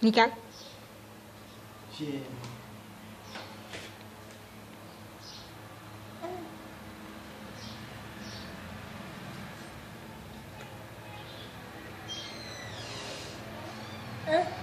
你敢？嗯。